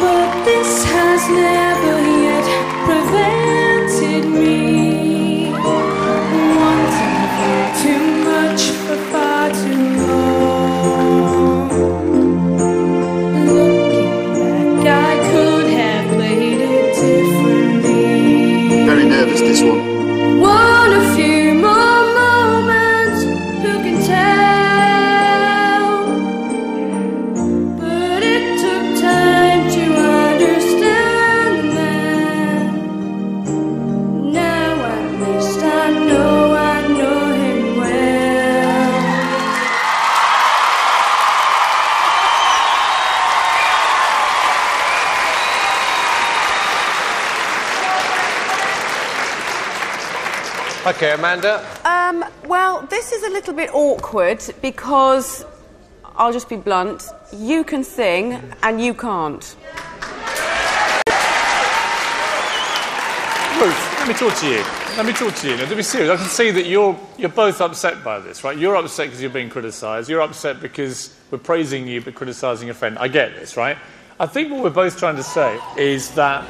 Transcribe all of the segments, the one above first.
but this has never Okay, Amanda. Um, well, this is a little bit awkward because I'll just be blunt. You can sing and you can't. Ruth, let me talk to you. Let me talk to you. Now, to be serious, I can see that you're, you're both upset by this, right? You're upset because you're being criticised. You're upset because we're praising you but criticising your friend. I get this, right? I think what we're both trying to say is that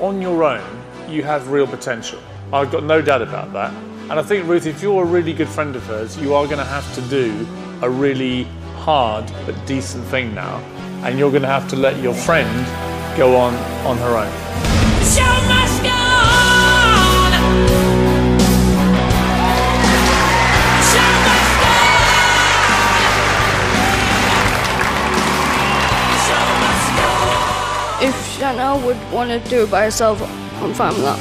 on your own, you have real potential. I've got no doubt about that. And I think, Ruth, if you're a really good friend of hers, you are going to have to do a really hard but decent thing now. And you're going to have to let your friend go on on her own. Show must go on. Show must go on. Show must go on. If Shanna would want to do it by herself, I'm fine with that.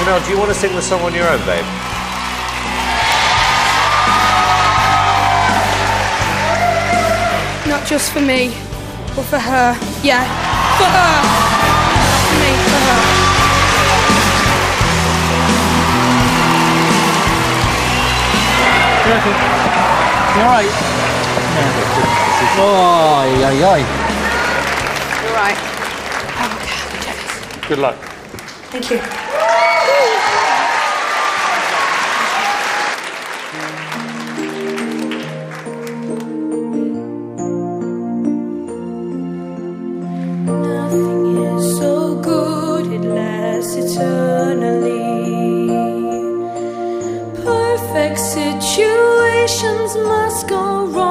All right, Chanel, do you want to sing the song on your own, babe? Not just for me, but for her. Yeah, for her. Not for me, for her. You alright? Oh, ay, ay. You're right. Oh, Good luck. Thank you. Go wrong,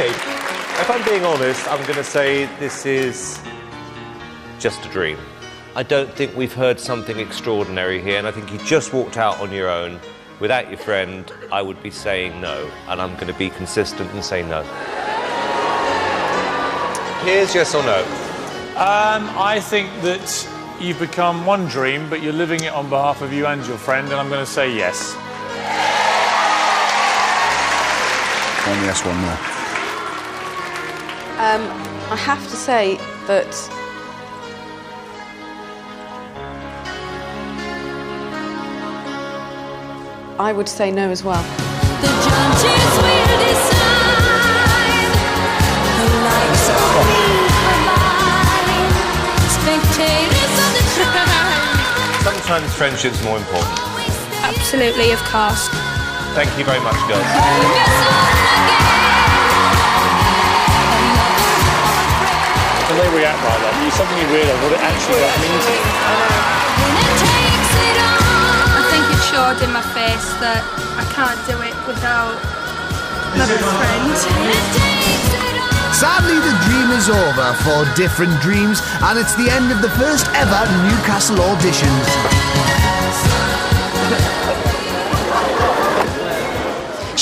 Okay, if I'm being honest, I'm going to say this is just a dream. I don't think we've heard something extraordinary here, and I think you just walked out on your own without your friend. I would be saying no, and I'm going to be consistent and say no. Here's yes or no. Um, I think that you've become one dream, but you're living it on behalf of you and your friend, and I'm going to say yes. One yes, one no. Um, I have to say that I would say no as well. The judges will decide who likes or who provide. Spectators of the Sometimes friendship's more important. Absolutely, of course. Thank you very much, girls. They react like that, you suddenly realise what it actually does mean. I think it showed in my face that I can't do it without my best friend. Sadly, the dream is over for Different Dreams, and it's the end of the first ever Newcastle auditions.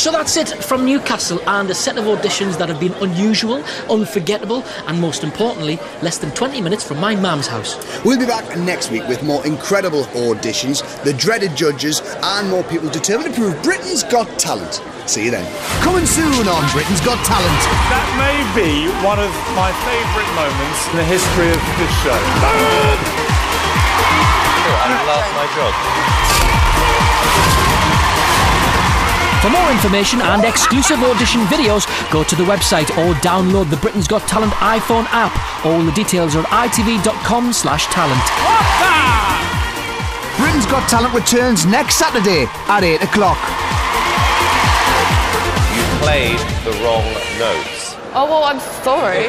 So that's it from Newcastle and a set of auditions that have been unusual, unforgettable, and most importantly, less than 20 minutes from my mum's house. We'll be back next week with more incredible auditions, the dreaded judges, and more people determined to prove Britain's Got Talent. See you then. Coming soon on Britain's Got Talent. That may be one of my favourite moments in the history of this show. I love my job. For more information and exclusive audition videos, go to the website or download the Britain's Got Talent iPhone app. All the details are at itv.com slash talent. Britain's Got Talent returns next Saturday at 8 o'clock. You played the wrong notes. Oh, well, I'm sorry.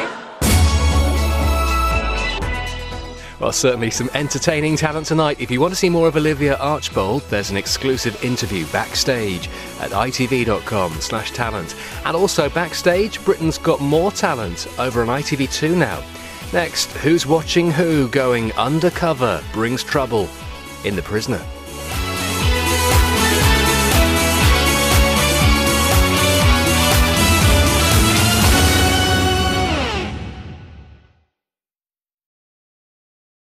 Well, certainly some entertaining talent tonight. If you want to see more of Olivia Archbold, there's an exclusive interview backstage at itv.com slash talent. And also backstage, Britain's got more talent over on ITV2 now. Next, Who's Watching Who going undercover brings trouble in The Prisoner.